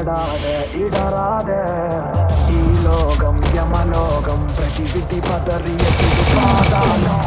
எடாத இடராத ஈலோகம் யமலோகம் பிரதிவிதி பதறிய பாதாளம்